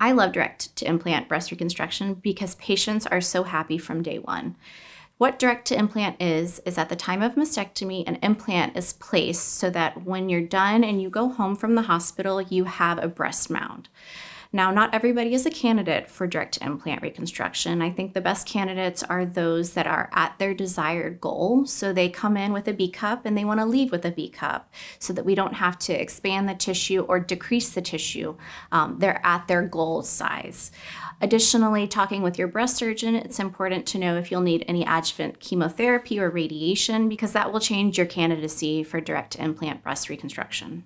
I love direct to implant breast reconstruction because patients are so happy from day one. What direct to implant is, is at the time of mastectomy, an implant is placed so that when you're done and you go home from the hospital, you have a breast mound. Now, not everybody is a candidate for direct implant reconstruction. I think the best candidates are those that are at their desired goal. So they come in with a B cup and they want to leave with a B cup so that we don't have to expand the tissue or decrease the tissue. Um, they're at their goal size. Additionally, talking with your breast surgeon, it's important to know if you'll need any adjuvant chemotherapy or radiation because that will change your candidacy for direct implant breast reconstruction.